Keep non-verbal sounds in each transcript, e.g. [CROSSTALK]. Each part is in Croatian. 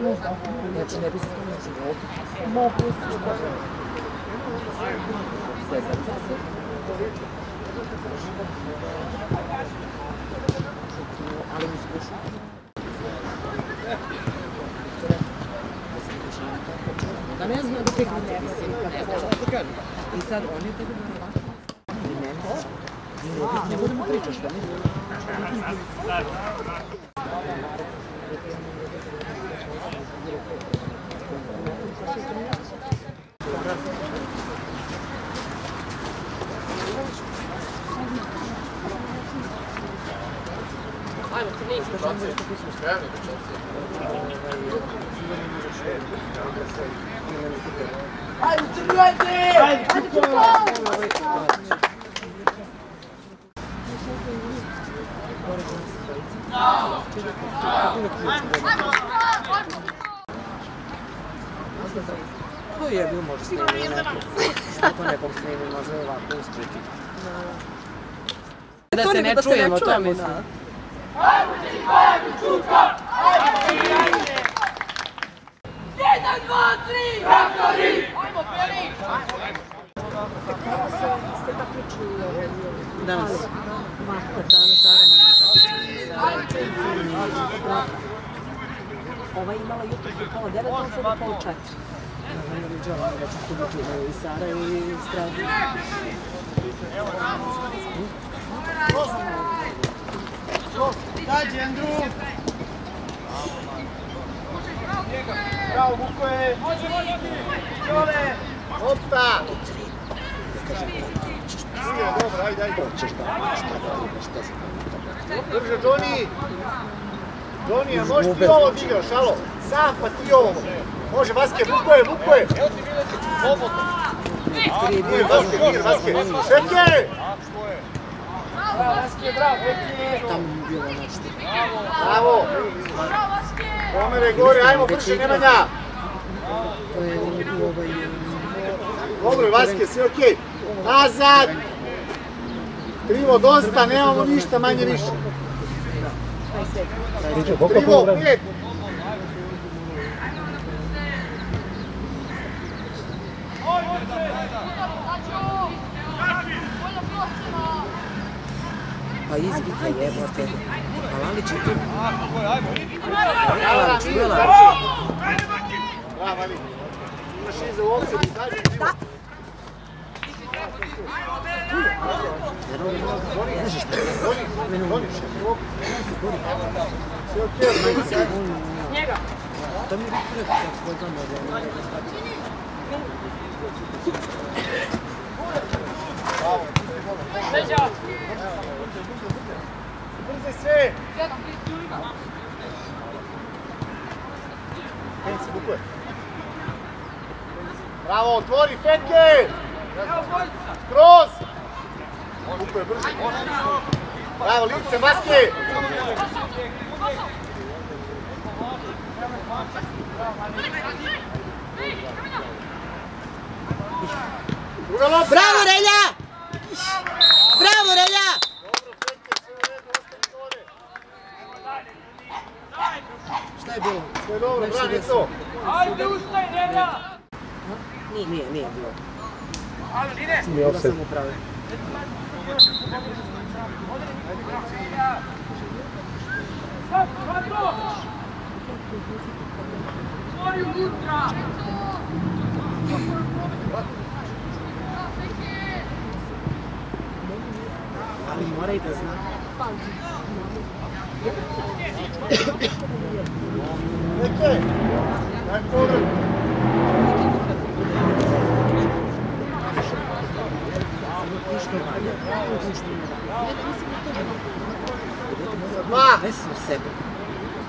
Znači ne bi se to na životu. Mogu se što Sve sam se. Ali mi slušaju. Da ne znam da tek ne znam. I sad oni tebe ovako. I meni. Ne budemo pričaš da ne. To je bio možda. Ako nekom ovako uskriti. Da se ne čujemo, to. Jedan, dva, tri! Traktori! Ajmo, Peri! Danas. Danas Ova je imala jutro u pola devet, on sad u pola četiri. Već su buđile i Sara i Stradi. Dađi, Andru! Bravo, Vukoje! Jole! Opta! Nije, dobro, ajde, ajde. Drže, Johnny! Johnny, a možeš ti ovo da igraš, alo? Sam pa ti ovo. Može, Vaske, Vukoje, Vukoje! Nije, Vaske, nije, Vaske. Bravo, Vaske! Bravo! Pomere gore, ajmo brže, Nemanja! To je ovaj... Dobro, Vaske, sve okej. Nazad! Krivo dosta, nemamo ništa, manje više. Krivo, pet! Pa izbite jebote. A Lalić je tu. Lalić, Lalić. Bravo. Imaš iza u daj To mi je rekao kako sve! Pensi, Vukoje. Bravo, otvori, Fetke! Kroz! Vukoje, brže. Bravo, lice, maske! Bravo, Relja! Bravo, Relja! Dobro, Fetke, sve u redu, ostani gore. Šta je bilo? Sve dobro, brani to. Ajde, ustaj, Nemlja! Nije, nije, nije bilo. Ajde, ide! Bila sam upravo. Otvori unutra! Ali mora i da zna. Fetke! Ma! Mislim sebe.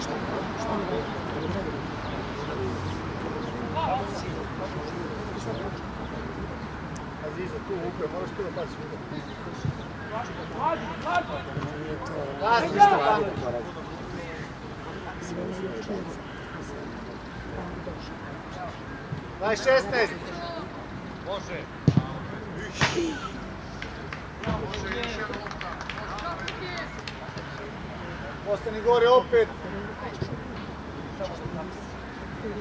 Što? Što? Iza tu, Vukoje, moraš tu da baciš. Nije to... Vas, Ništa ništa valja. valja. Daj 16. Ostani gore opet.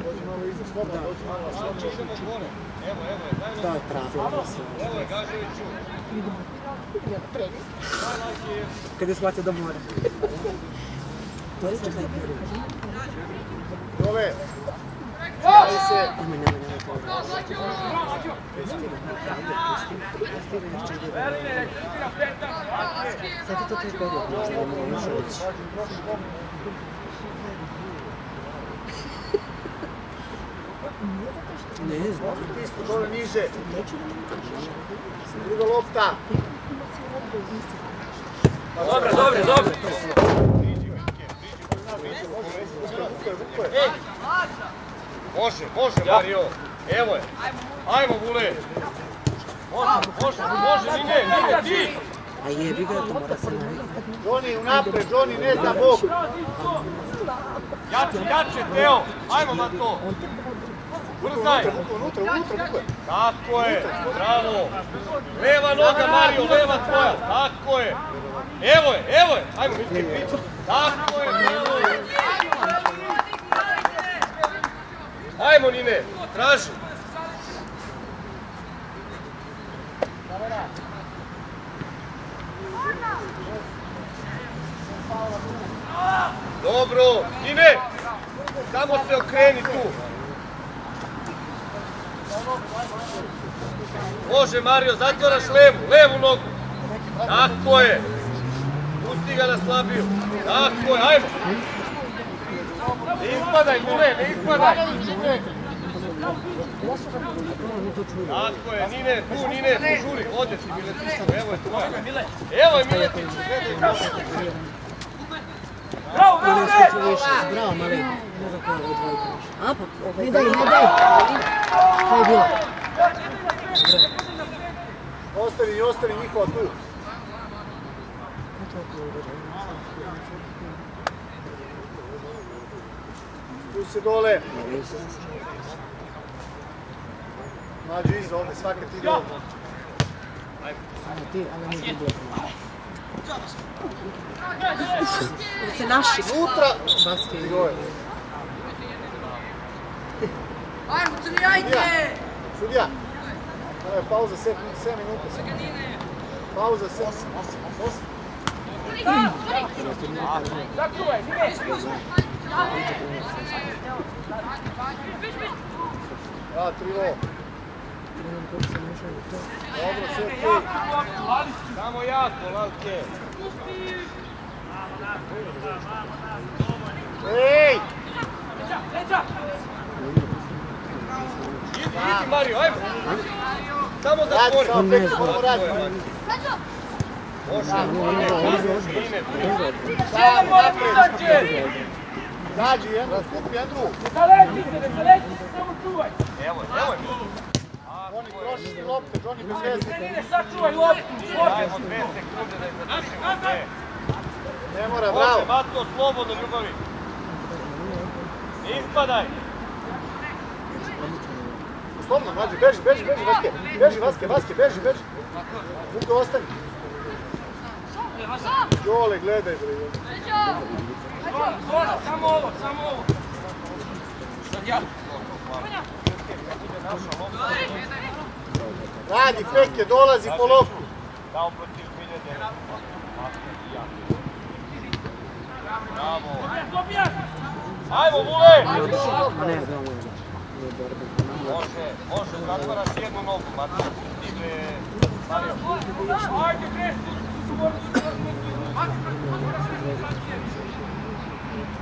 Dođi malo iza slobodno, dođi malo na slobodno. Da, tražio se. Kad je shvatio da mora. To je sad najbolje. Dole. [LAUGHS] Daj se. Me još čega. Sad je to taj period, možda ne može reći. Ne znam. Isto dole niže. Druga lopta. Dobro, dobro, dobro. Može, može Mario. Evo je. Ajmo Vule. Može, može, može, ni ne, ni ne, ti. A jebi ga, to mora se navikati. Johnny unapred, Johnny ne da bok. Jače, jače, Teo. Ajmo na to. Brzaj. Unutra, unutra, unutra. Tako je, bravo. Leva noga Mario, leva tvoja. Tako je. Evo je, evo je. Ajmo, Mitke, Mitke. Tako je, je. Ajmo Nine, traži. Dobro, Nine, samo se okreni tu. Može Mario, zatvaraš levu, levu nogu. Tako je. Pusti ga na slabiju. Tako je, ajmo. Ne ispadaj, Nine, ne ispadaj. Tako je, Nine, tu, Nine, požuri, ode ti Miletiću, evo je tvoja. Evo je Miletić, gledaj. Bravo, bravo, više. Bravo, mali. Ne znam koja je dvojka. A, pa, ne daj, ne daj. To je bilo. Ostavi, ostavi njihova tu. Tu se dole. Mlađi iza ovdje, svaka ti ovdje. Samo ti, ali ne bude. Da se naši. Unutra. Baske I dole. Ajmo, crni, ajde! Sudija. Ovo je pauza 7 minuta. samo. Pauza 7. Sačuvaj, nije! Ja, trilo. Dobro, sve okej. Samo jako, Lalke. Ej! Leđa! Idi, idi Mario, ajmo. Samo Radi, zatvori. samo pek, samo! Zađi, skupi ne čuvaj! Evo je, evo je. Oni troši lopte, Johnny bez veze. Nine, sačuvaj loptu! Loptu! Dajemo dve sekunde da je završimo sve. Ne mora, Može, bravo. Mato, slobodno ljubavi. Ne ispadaj. Slobno, mlađi, beži, beži, beži, Vaske. Beži, Vaske, Vaske, beži, beži. Vuka, ostani. Jole, gledaj, bre. Zona, samo ovo, samo ovo! Sad ja! Radi, Peke, dolazi po loptu. Dao protiv Miljede. Bravo. Ajmo, Vule! Ne, ne. Može, može, zatvaraš jednu nogu, Mato. Ide, Mario. Ajde, bre!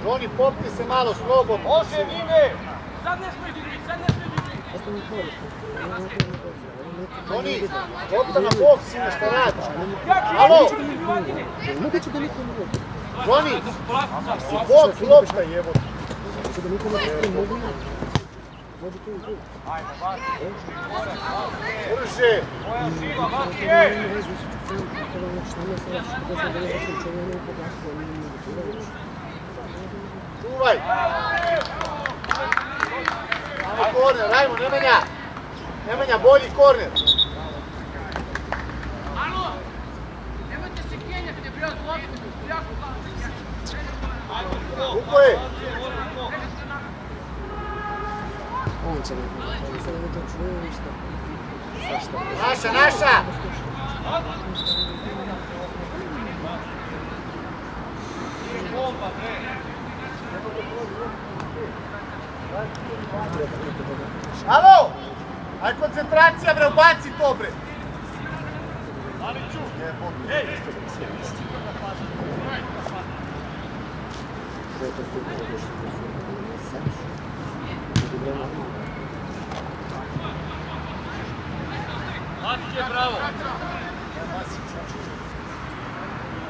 Johnny, popni se malo, slobodno. Može, Nine! Sad ne smije digri, sad ne smije digri! Johnny, lopta na bok, sine, šta radiš? Alo, Mogu ću da niko ne vodi. Johnny, bok, lopta, jevo. Hoću da niko ne. Mogu ja. Dođi tu i tu. Brže. Moja živa, ono mi je tu. Čuvaj. Ajmo korner, ajmo, Nemanja. Nemanja, bolji korner. Alo! Nemojte se kenjati, ne prijat loptu! Jako! Vuko je. On će nam pomoći. Sad ovo to čuju i što? Svašta. Naša, naša! Alo! Aj koncentracija bre, ubaci to bre! Sve to super odeš. Matke, bravo!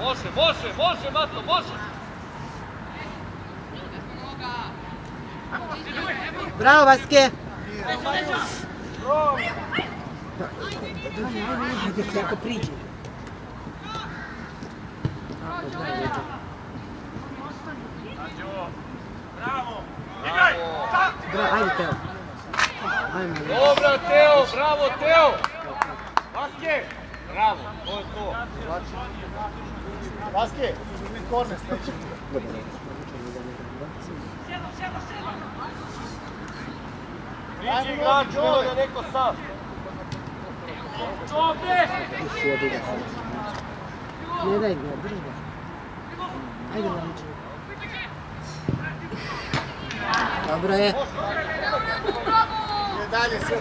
Može, može, može, Mato, može! Bravo, Vaske! Ajde, kako priđe. Bravo, ajde Teo. Ajde. Dobro, Teo, bravo, Teo! Matke! Bravo, to je to. Vaske, uzmi korner sledeći. Priđi igrač, evo da neko sam. Ne daj ga, drži ga. Ajde. Dobro je. Dalje, sve.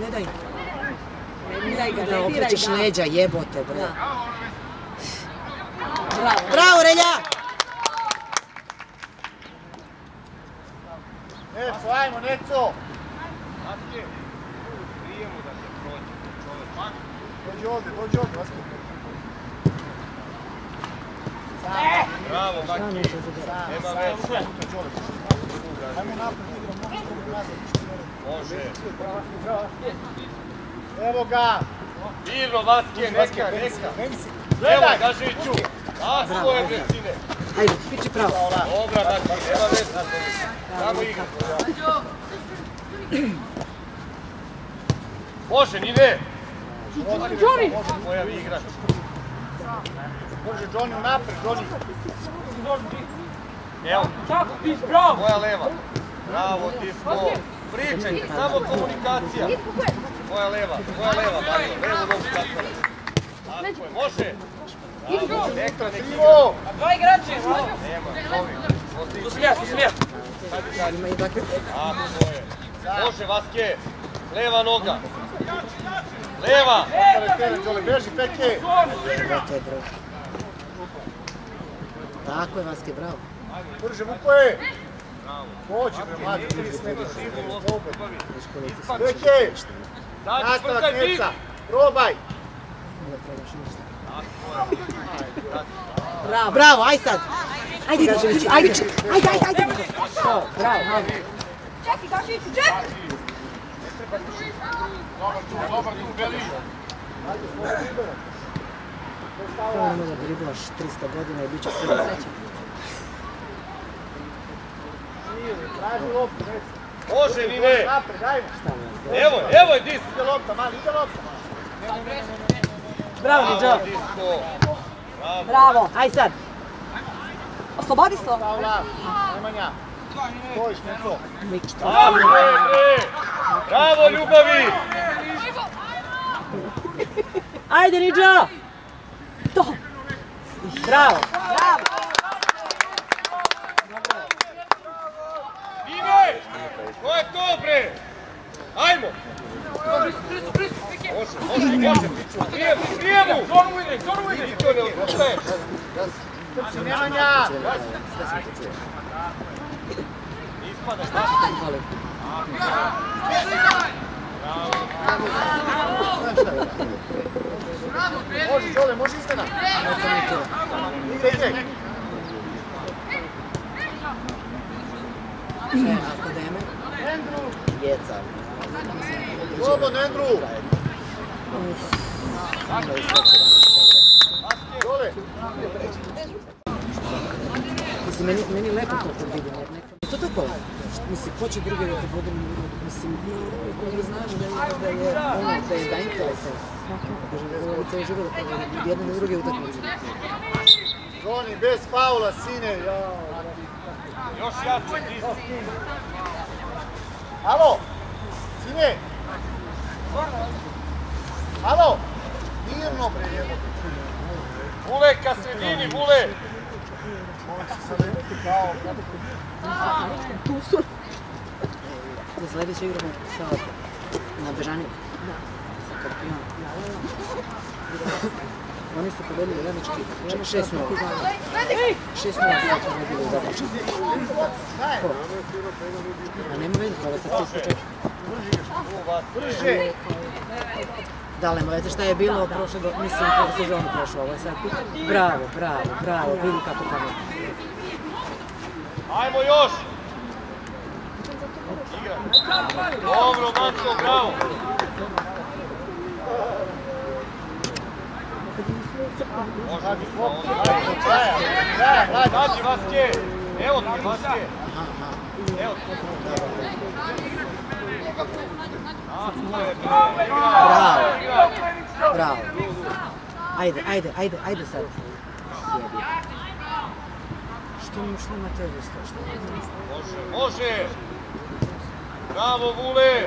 Ne daj. Ne daj ga, da okrećeš leđa, jebote, bre. Bravo. Bravo, Relja! Neco, ajmo, Neco! Matke, prije mu da se prođe. Dođi ovde, dođi ovde, Vaske. Sam, Bravo, sam, Nema veze. Ajmo možemo nazad. Može. Evo ga! Mirno, Matke, neka, neka. Evo, gledaj! Gažiću. Tako je, bre, sine. Ajde, piči pravo. Dobra, Matke, nema veze. Samo igra. Može, ni ne. Johnny! Pojavi igrač. Može Johnny unapred, Johnny! Evo. Moja leva. Bravo, ti smo. Pričajte, samo komunikacija. Moja leva, moja leva, Mario. Levu nogu tako. Tako je, može. Bravo, neka, nek igra. Ivo! Nema, ovi. Tu smiješ, tu smiješ. Ima i takve. Tako je. Može, Vaske. Leva noga. Leva. Beži, peke! Tako je, Vaske, bravo. Brže, Vukoje! Pođi, bre, mladi, ti smetiš, slobodno. Dađi, Nastavak. Neca! Probaj! Bravo, bravo, aj sad. Ajde, Dražević, ajde, ajde, ajde, ajde. To, bravo, ajde. Samo nemoj da driblaš 300 godina i bit će sve sreće. Traži loptu, Neca! Može, ni ne. Napred, ajmo! Evo, evo je dis. Ide lopta, mali, ide lopta! Bravo, Niđo. Bravo. Bravo. Bravo. Aj sad. Oslobodi se. Paula, Nemanja! Stojiš, Neco! Bre. Bravo, ljubavi. Ajde, Niđo. To. Bravo. Ime. To je to, bre. Ajmo. Može, može! E, ako deme, jeca. Slobodno, Andrew! Onda je sve će danas dobro. Đole! Mislim, meni, meni lepo to kad to ko će drugi da te bude, mislim, koji znaš da je, da je, ono, da je zainteresovan. Da je cijeli život da od jedne do druge utakmice. Doni, bez faula, sine. Još jače, ti. Ало! Сине! Ало! Mirno bre jebote. Vule ka sredini, Vule! За следваща игра на Салата. На За Карпион. Oni su pobedili zajednički 6-0. 6-0 su pobedili zajednički. Ko? A nema veze, toga sad ti slučaj. brže. Da nema veze šta je bilo prošle, go- mislim, pro sezonu prošlo, ovo je sad. Bravo, bravo, bravo, vidi kako tamo. Ajmo još! Dobro, Matko, bravo! Može, Ajde, do kraja, do kraja, mladi. Nađi Vaske! Evo ti Vaske! Evo! Bravo. Bravo. Ajde, ajde, ajde, ajde sad. Što mi ima tebi sto, što Može, može! Bravo, Vule!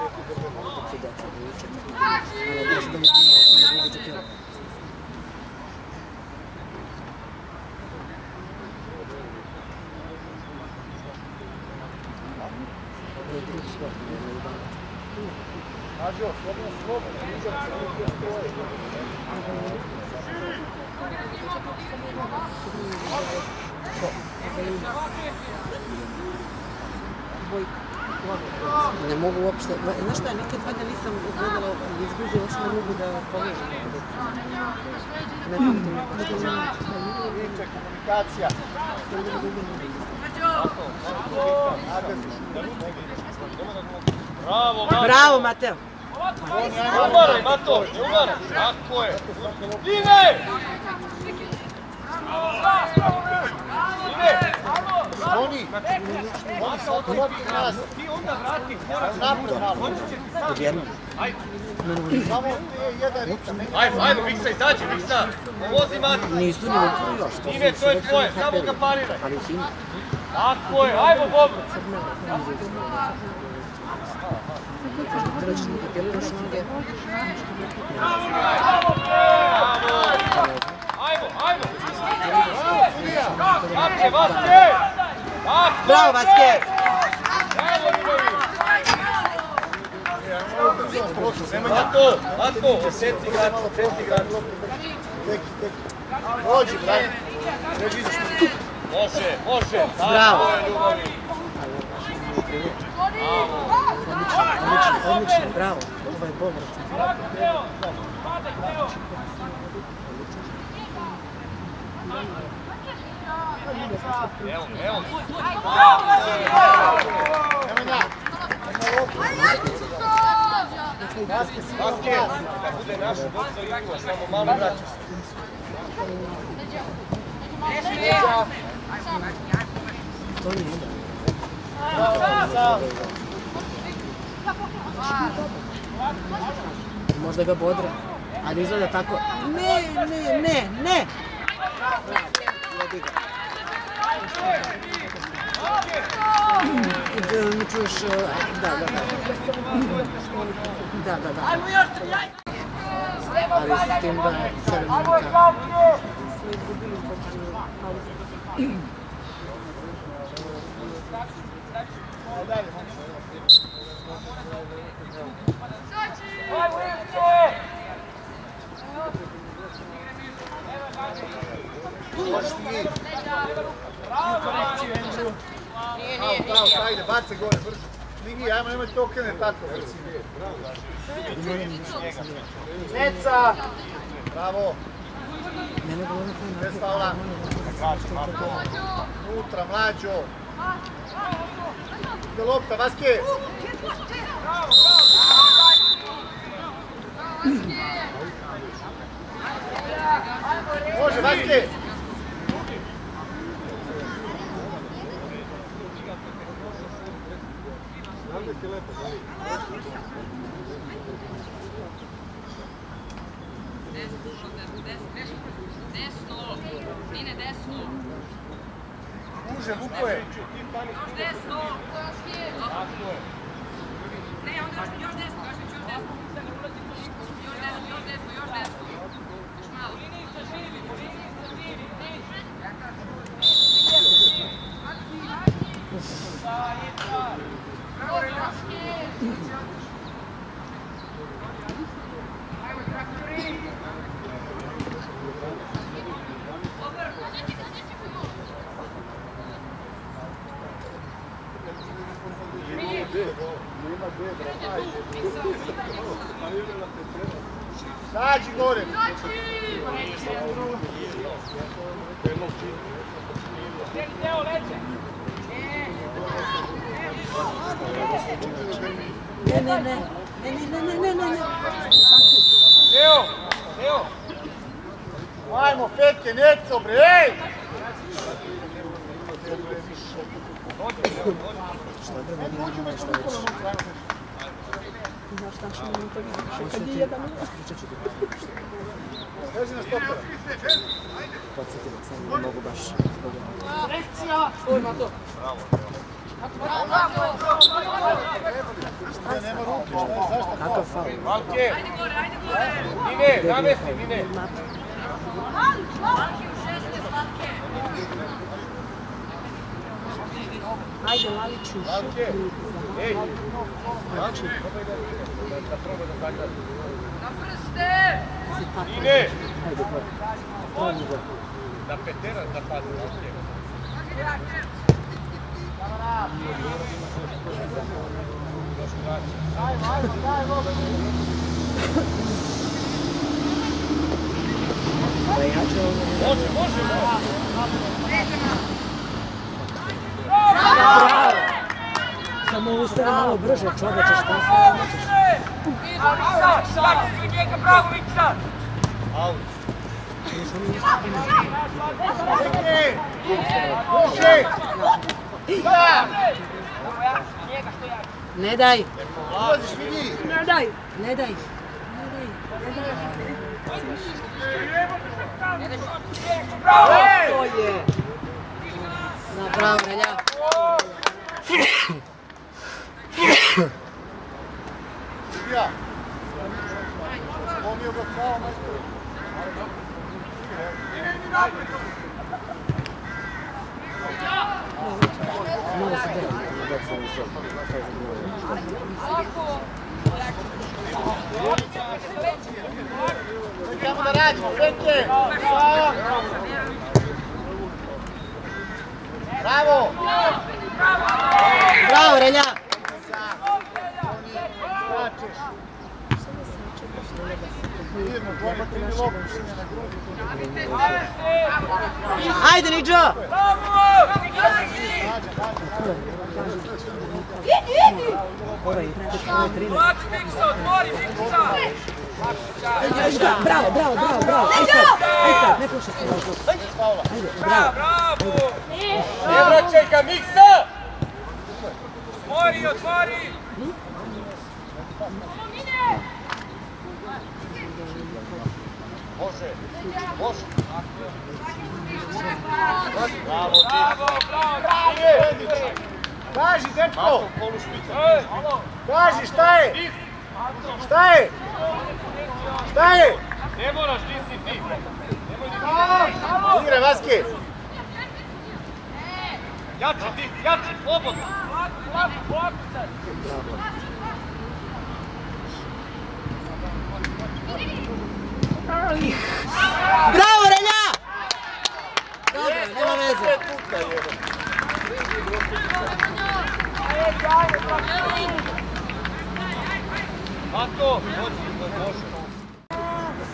Vidi, počeš da dođe, već prođe rok. Ajmo, Vaske. Vule! Matko! Špica! Nije baš u su deca vuče. Ali da se da mi ima, samo da vuče kjelo. Ovo je drugi skok, ne znam da Mađo, slobodno, slobodno. Užak se nije stoje. Ne mogu uopšte, znaš šta, nikad valjda nisam gledala izguze, još ne mogu da povežem. Ne pamtim neko što je. Viče, komunikacija. Bravo, Matko! Bravo, Mateo! Ne umaraj, Mato! Ne umaraj! Tako je! Ine! Oni, oni sad protiv nas. Ti onda vrati korak Napred malo. Odjednom. Ajde, Samo te jedan ritam. ne- ajde, ajde, Miksa, izađi, Miksa! Pomozi Matko! Nisu ni još. to je tvoje, samo ga pariraj! Ali ih ima. Tako je, ajmo, još noge. Ajmo, ajmo! Vaske, Vaske! Bravo, Vaske! Ljubovi! Matko, Matko, osjeti igrač, osjeti teki. Dođi, mi. Može, može. Bravo. Odlično, odlično, bravo. Ovo je povrat. Nemanja. Vaske, si Vaske, kad bude naš doktor Igor, samo malo vraćaš. To nije da. Možda ga bodre, ali izgleda tako. Ne, ne, ne, ne! Jebi ga. Da mi čuješ, uh, da, da, da. Da, da, da. Ali s tim da je 7 minuta. Možeš ti. Pravo, pravo, ajde, baci gore, brže. Migi, ajmo, nemoj to okrene tako. Neca! Bravo! Bez faula. Unutra, mlađo. Ide lopta, Vaske. Može, Vaske. Desno. Mine desno. Uže, Vukove. Još desno. Ne, Out. Ne daj. Ulaziš, vidi! Ne daj. Ne daj. Je. Na pravo, Relja. Ja. Spomio ga kao majstor. Malo se dela, ne dok se sve. To je zadovoljeno. Idemo da radimo, Fetke! Sa! Bravo! Bravo, Relja. Skačeš. Idemo, Toni, primi loptu, sinja na grudi. Ajde, Niđo. Ovaj, ovaj 13. Mlači Miksa, otvori Miksa. Bravo, bravo, bravo, bravo. Aj sad, aj sad, ne slušaj se. Ajde, bravo. Bravo. Ne vraćaj ga, Miksa! Otvori. Može, može. Bravo. Bravo, bravo. Kaži, dečko! Kaži, šta je? Šta je? Šta je? Ne moraš, ti si ti. Igre, Vaske! Jači ti, jači, slobodno. Polako, polako sad. Bravo, Relja. Dobro, nema veze. Mato, dođi, može.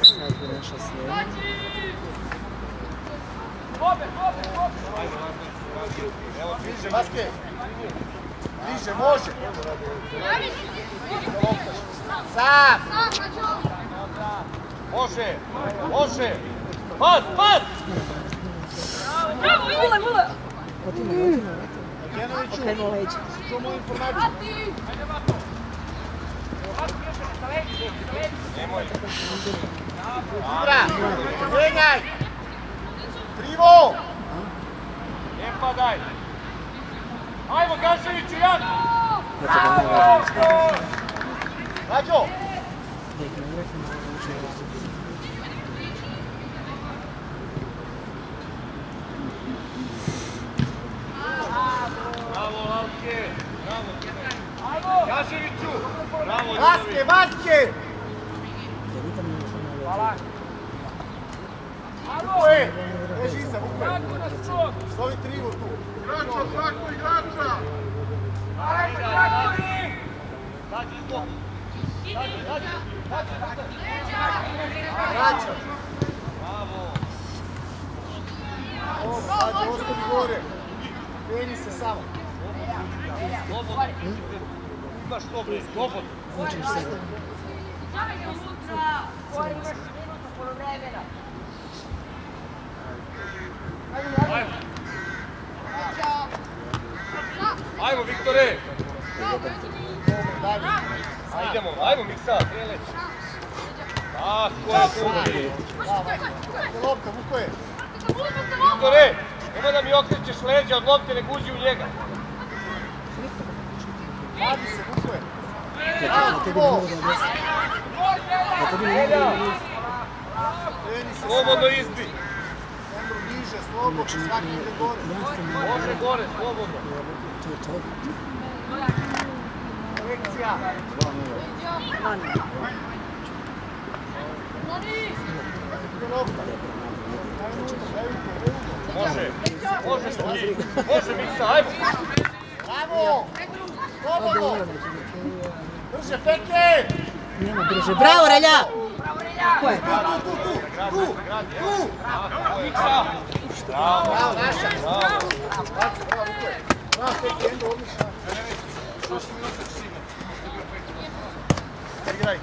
Sad bi naša slijeda. Evo, bliže, Vaske. Bliže, može. Sam. Može, može. Pas, pas! Otimaj, otimaj, Janoviću, Okrenimo leđa. čumo informaciju. Nemoj. Igra. Mijenjaj. Krivo. Ne padaj. Ajmo, Gaševiću, Jan! Eto ga ne važno. Rađo. Da ih ne igrate, malo više ne razliku. Bravo, Lalke! Bravo! Gaševiću! Bravo, Vaske, Vaske. Da vidim još ono leđa. Vukoje. Beži iza, Vukoje. Slovi trivu tu. Dađi izbog! Vraća. Bravo! Ovo, Rađo, ostani gore. Peni se samo. Slobodno! Imaš to, bre, slobodno! Hoćeš sada. Ajmo! Ajmo, Viktore! Dalje. Ajdemo, ajmo, Miksa, Treleć! Tako je, Vuki! Lopta, Vukoje. Viktore, nemoj da mi okrećeš leđa od lopte, ne guđi u njega! Radi se, Vukoje. Da tebi ne mogu da odnesu. Da tebi ne mogu da odnesu. Peni se Slobodno izbi! Niže, slobodno, svaki ide gore. Može gore, slobodno! To je to. Lekcija. Ide lopta. Može, može Srki, može Miksa, ajmo! Bravo! Slobodno! Brže, Peke! Nema brže. Bravo, Relja! Ko je? Tu, tu, tu, tu, tu! Bravo, Bravo, naša! bravo! Bravo. Bravo, Peke, Endo, odlično. Igraj.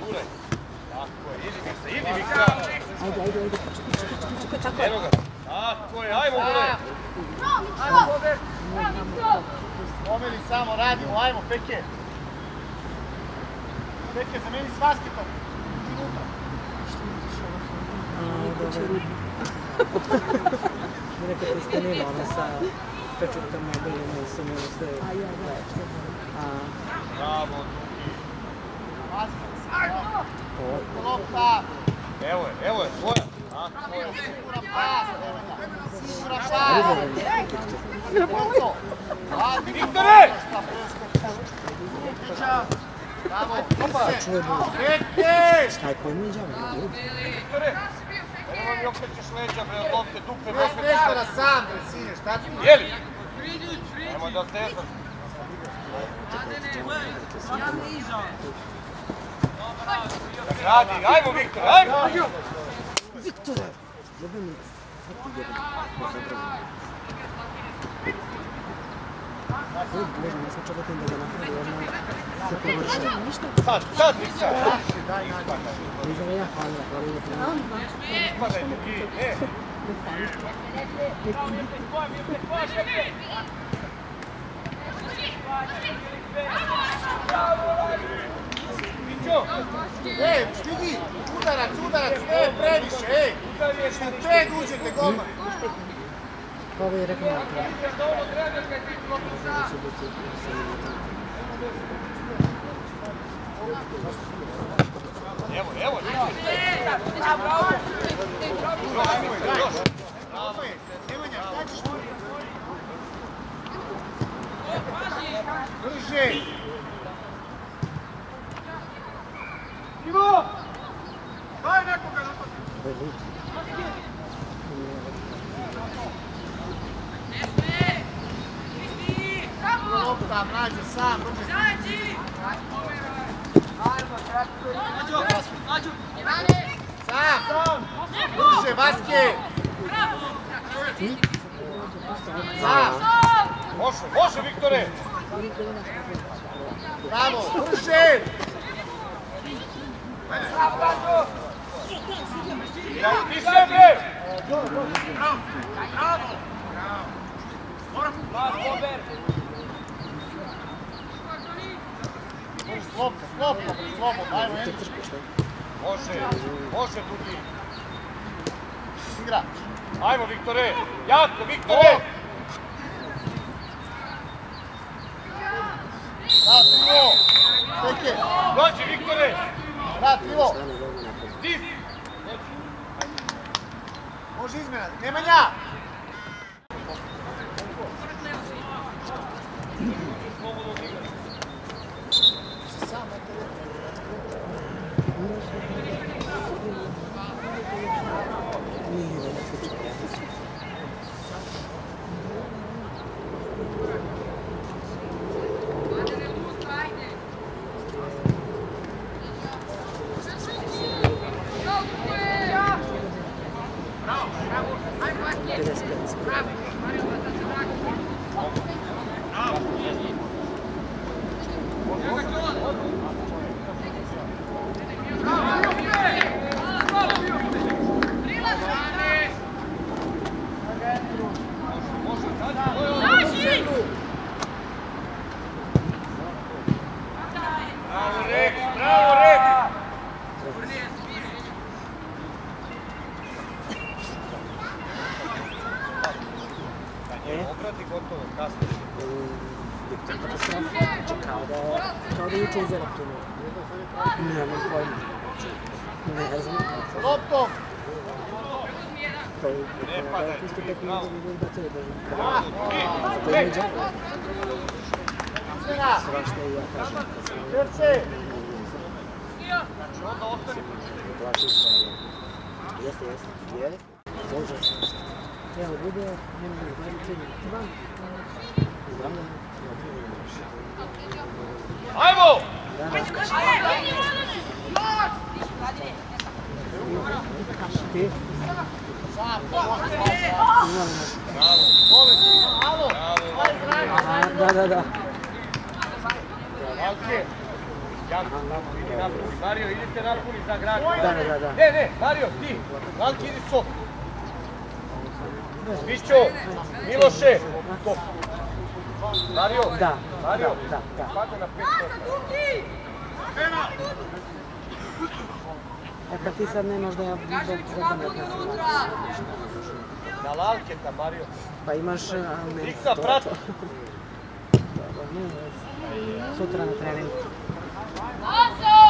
Guraj. Tako je, idi Miksa, idi Miksa! Ajde, ajde, ajde. Čekaj, čekaj, čekaj, tako je. Tako je, ajmo guraj! Pomeri samo, radimo, ajmo, Peke. Peke, zameni s vasketom. Ti unutra. A, dobro. Mi rekao da ste nema ona sa pečurkama, biljama i su mene sve. A ja, da. A, Bravo, Duki! Vasket, bravo. ovo. Lopta. Evo je, evo je, tvoja! Je! Siguran pas. Siguran Ajde, pas. Relja. Brzo. Radi. Viktore! Šta preskoči? Bravo, se. Čuvaj bolje. Peke! Šta je koji mi džava? Viktore! Nemoj mi okrećeš leđa, bre, od lopte, dupe, Bez dupe, prešara sam, bre, sine, šta ti? Jeli? Nemoj da zezaš. Radi, ajmo Viktore, ajmo! Viktore! Jebe mi, sad ti jebe. Oj, Bože, ne sam čekati da udarac, udarac, ne previše, ej. Što pred uđete, golman. Kao bi rekao malo pre. Evo, evo, Bravo je, Nemanja, šta ćeš tu? Brže! Ivo! Puta mlađe, sam, ruže. Zađi! Ajmo, kratko. Ađo, ađo. Sam, sam. Ruže, Vaske. Sam. Može, može, Viktore. Bravo, ruže. Bravo, Ađo. Slobno, slobno, ajmo, Te Enzo. crkve, šta? Može, može Dugi. Igra. Ajmo Viktore! Jako Viktore! Bravo, Dođi Viktore! bravo, Može izmjena. Nemanja. Nije, ne, Lalketa, Mario. Pa imaš. Dikta, prati. [LAUGHS] Sutra na treningu.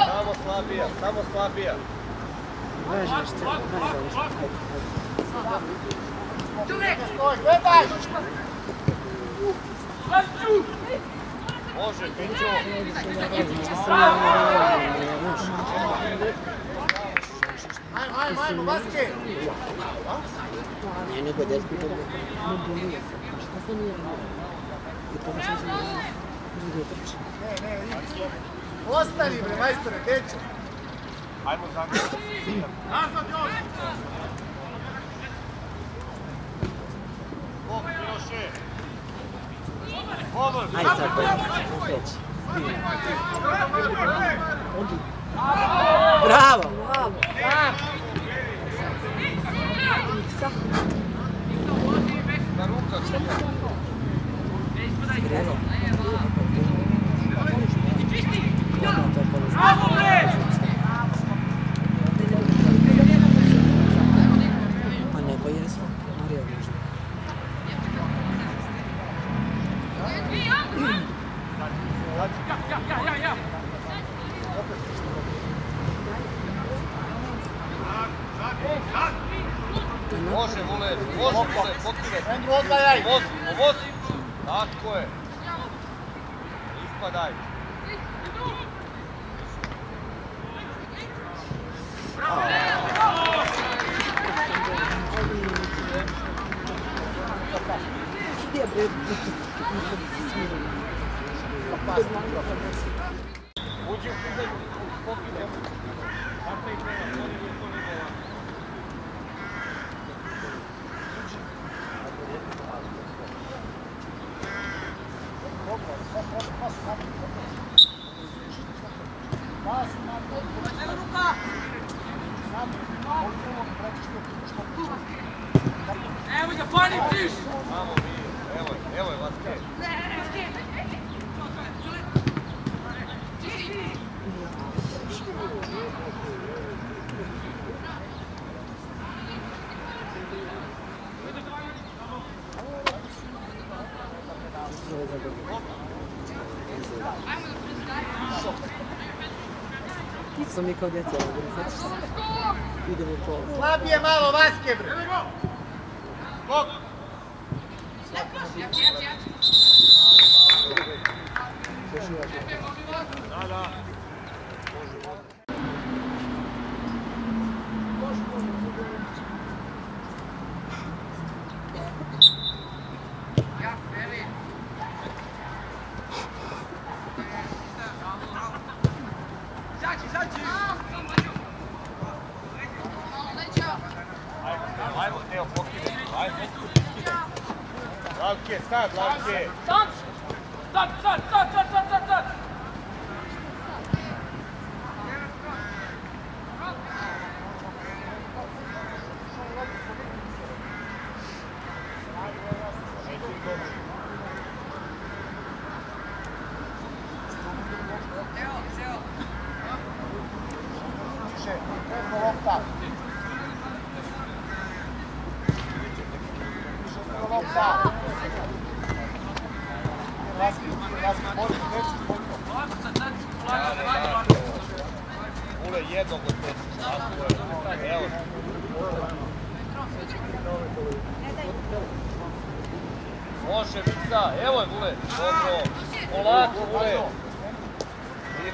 Samo slabija, samo slabija. Vežeš se. Stoj, gledaj. Može, znaš. Ajmo, ajmo, ajmo, Vaske. Ne, nego da ispitam ne bolije se. Pa šta se nije radio? I trče. Ne, ne, idi. Ostani bre, majstore, deče. Ajmo za Nazad još! Bog, Miloše! Over! Ajde sad. Bravo! Na rukah! Skrivo. To je polužno. Pa neko jesmo. Mario možda. Može, Vule, može, Vule, pokidaj! Endru, odvajaj. Vozi, vozi! Tako je! Ispadaj! Uđi u pitanje, pokidaj. Napravi prema, to nije to nije lako. Evo ga, Fani, priš! Vamo mi, evo je, evo je Vaske. Smo mi kao djeca, ovdje, sjećaš se? Idemo u polo. Slabije malo, Vaske, bre. Bok! Da, da. Izađi, izađi! Ajmo, ajmo, Teo, pokidaj. Ajmo. Lavke, sad, Lavke. Sad! Sad, sad, sad, sad, sad, sad, sad! Više, preko lopta. Više preko lopta. Vaske, Vaske, boli, neću, boli. Ovako sad, sad, lagano, Da, lagano. da. Ule, jednog od pet. Tako je. Evo. Može, Vica, evo je Vule. Dobro. Polako, Vule. Ide, tu, ide.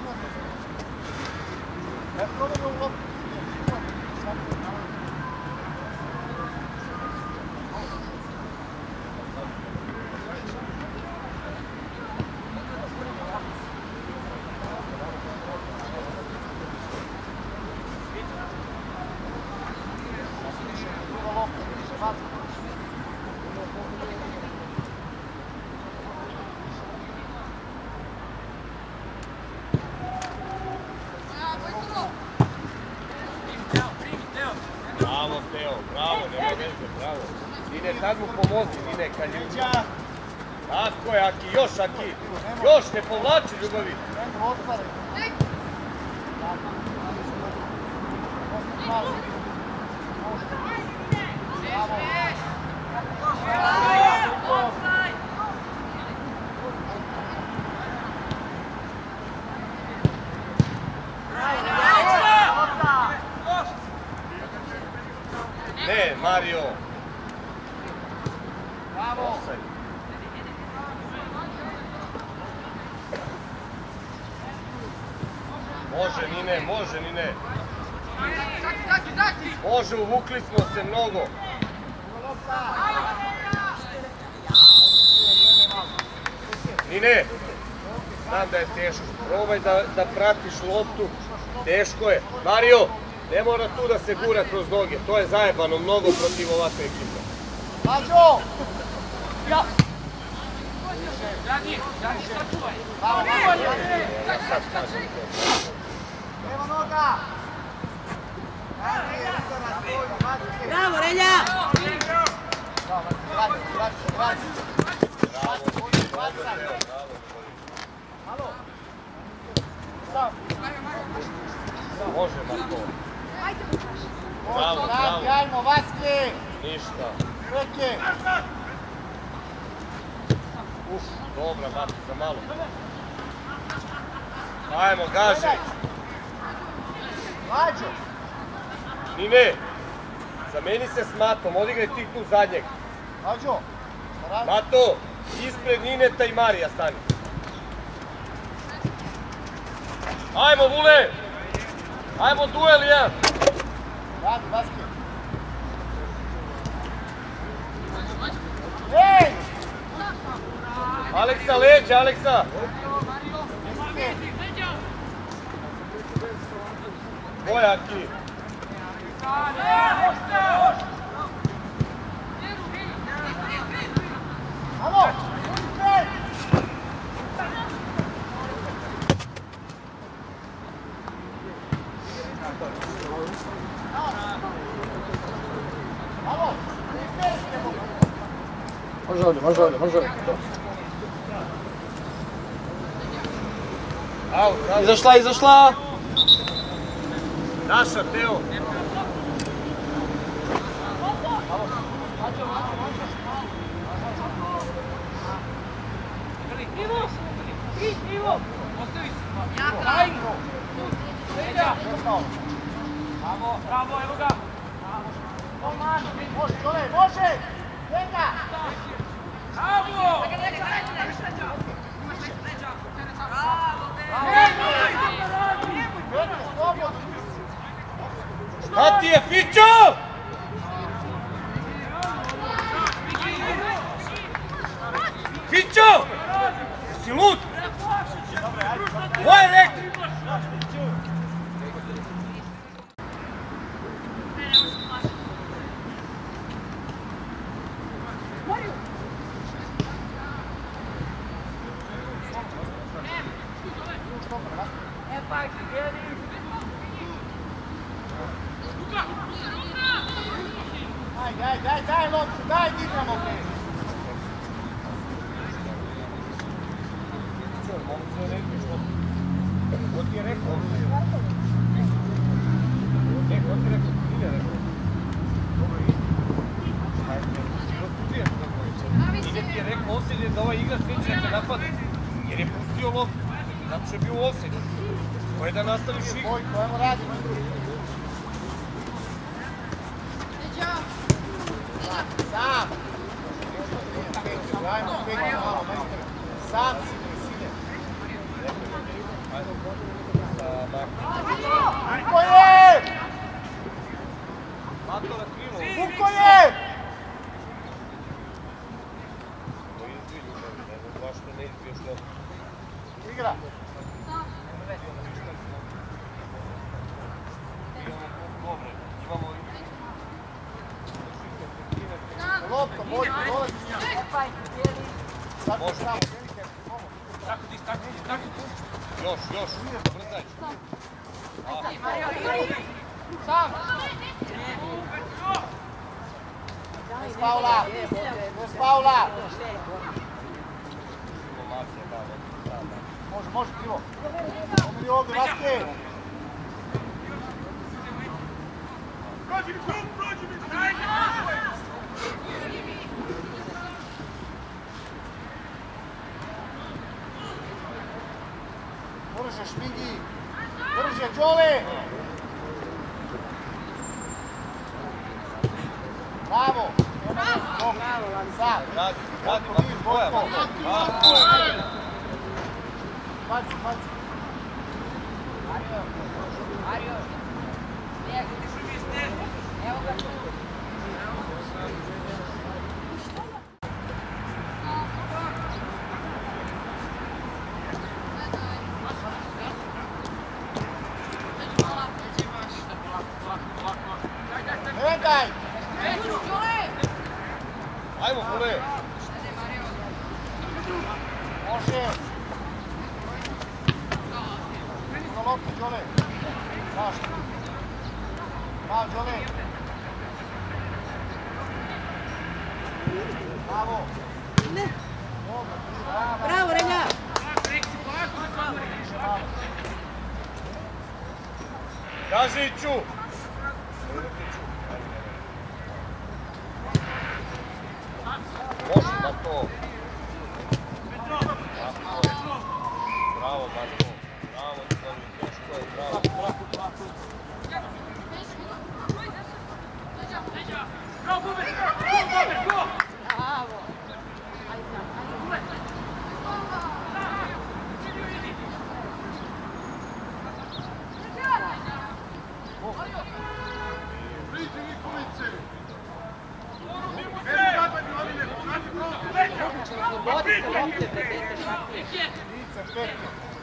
Znamo. Ne probamo u loptu. Druga lopta, više Vaske. Bravo, Teo, bravo, nema veze, bravo. Ide, tad mu pomozi, ide kad je... Tako je, Aki, još, Aki. Još, ne povlači, ljubavi. Nemoj otvaraj. Ne, Mario. Bravo! Offside. Može, Nine, može, Nine. Može, uvukli smo se mnogo. Nine, znam da je teško. Probaj da, da pratiš loptu. Teško je. Mario, ne mora tu da se gura kroz noge. To je zajebano mnogo protiv ovakve ekipe. Mađo! Radi, radi, sačuvaj. Bravo, bravo! Evo noga! Bravo, Relja! Bravo. Bravo, bravo. Sam! Može, Marko. Bravo, bravo. ajmo, Vaske! Ništa. Kreke! Uf, dobra, Mati, za malo. Ajmo, gaži. Mlađo! Nine, zameni se s Matom, odigraj ti tu zadnjeg. Mlađo! Mato, ispred Nineta i Marija stani. Ajmo, Vule! Ajmo, duel jedan! Radi, basket! Ej! Aleksa, leđa, Aleksa! Bojaki! Alo! Ej! Alo! Može ovdje, može ovdje, može ovdje. To. Au, bravo. Izašla, izašla! Naša, Teo! Bravo, evo ga! Može, Đole, može! Njega! Bravo! Slobodno! Šta ti je, Fićo? Fićo! Jesi lud? Ko je rekao? Bez faula. Bez faula. Može, može, krivo. Pomeri ovdje, Vaske. Brže, Šmigi. Brže, Đole. Bravo. Bravo, Sad. Radi, radi, Bojko, vidiš, Boja, Bojko. Tako je. Baci, baci. Ne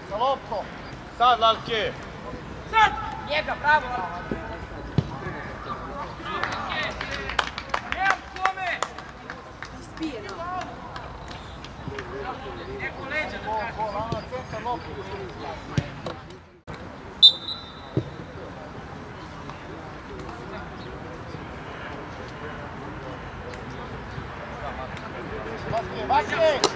Za lopkom. Sad, Lalke. Sad! Njega, bravo! Evo kome! Ispijeno. Eko leđa da centar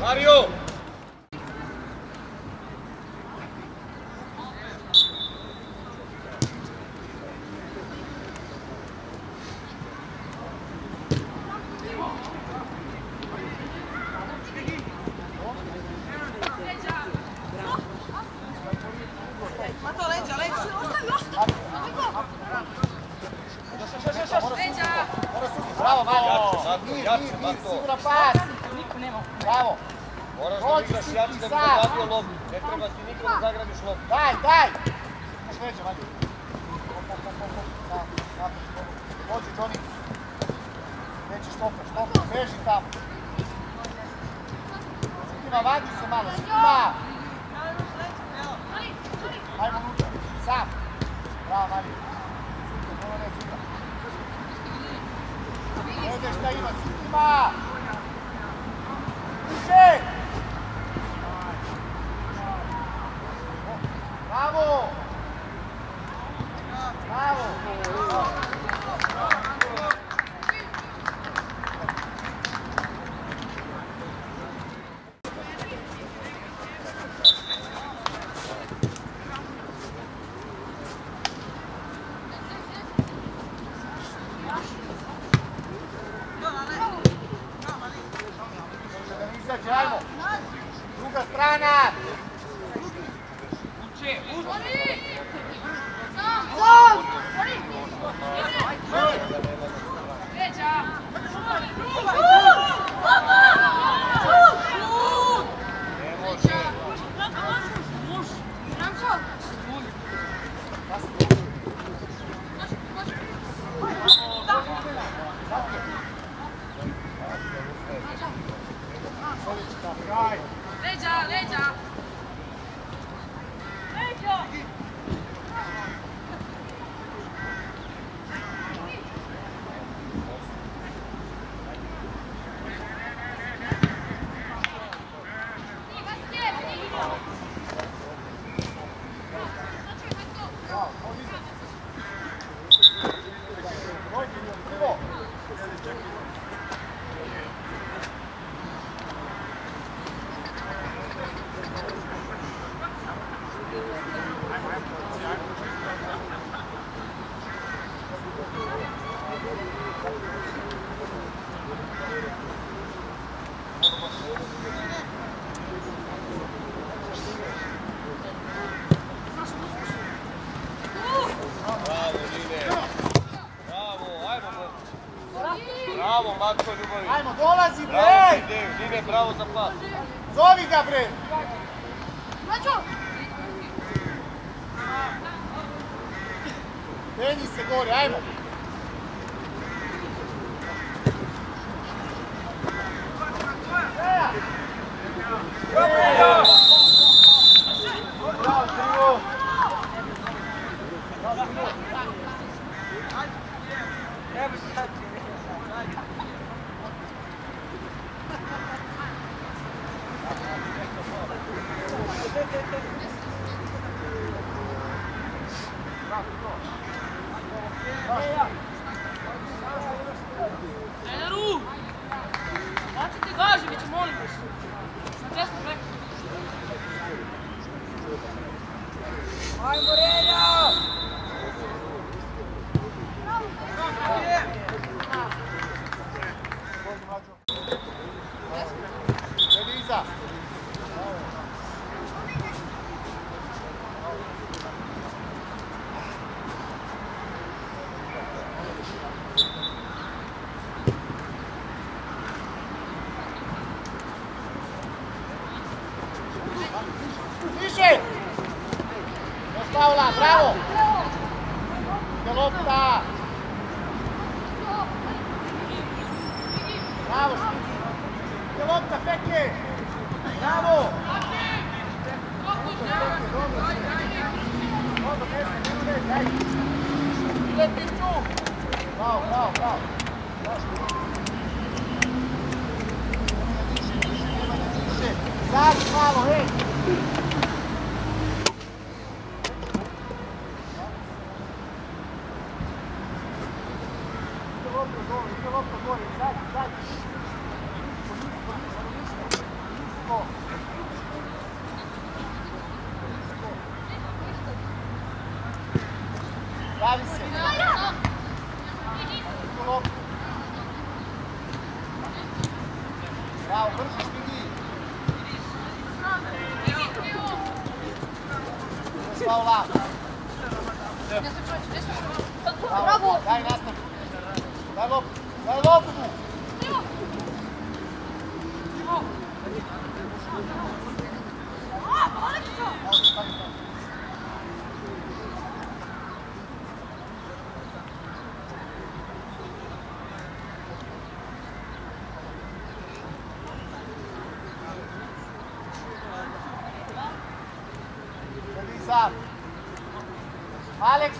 Mario!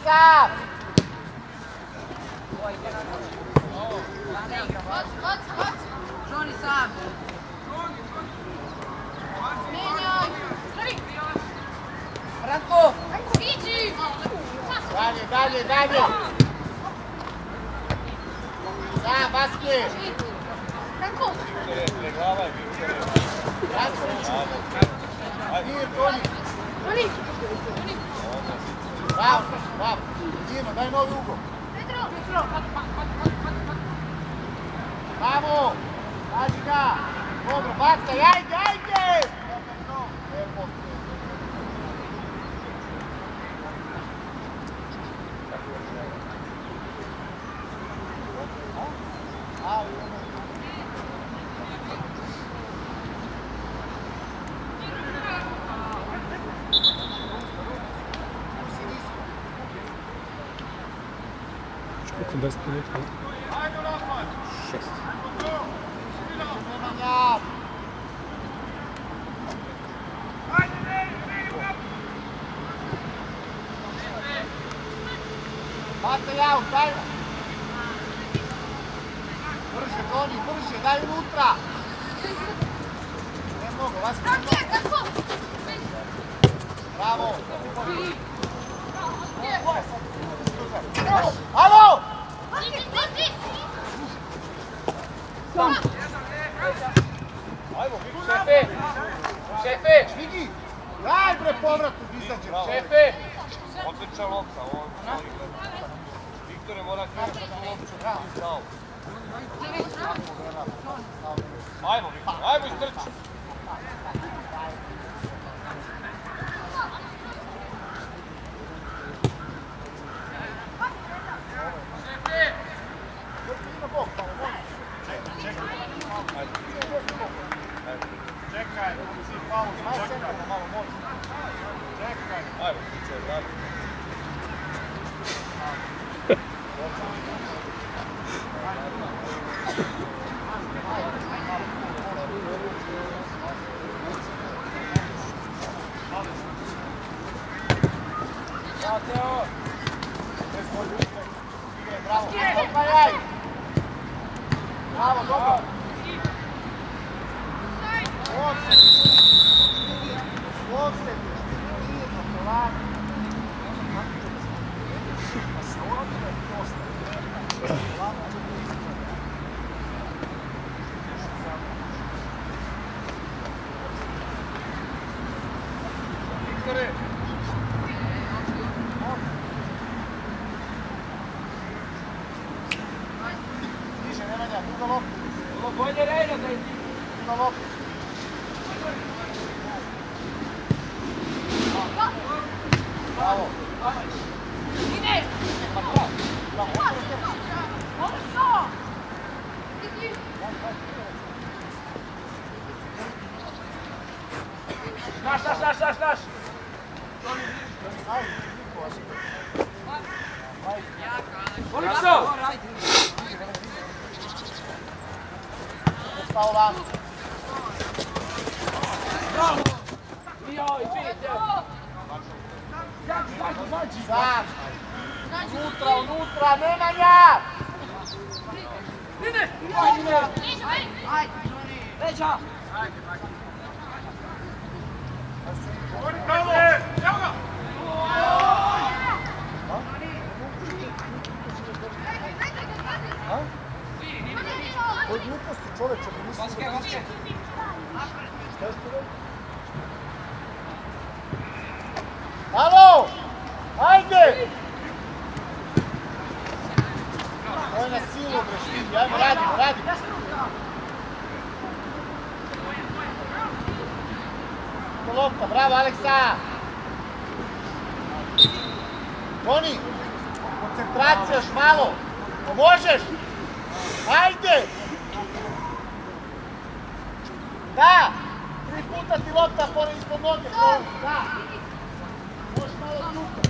Алиса! Джонни сам! Меняй! Франков! Иди! Дали, дали, дали! Да, баски! Франков! Здравствуйте! Тони! Тони! Vamos! bravo. Ima, daj novi ugol. Petro! Petro! Bravo! Nađi ga! Dobro, bakta, ajde, ajde! Toni, koncentracija još malo. Možeš? Ajde! Da! Tri puta ti lopta pore ispod noge. Da! Možeš malo tuka.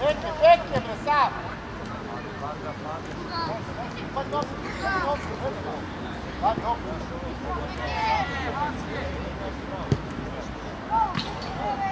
Peke, peke, bre, sam! Pa, pa, pa. Thank you.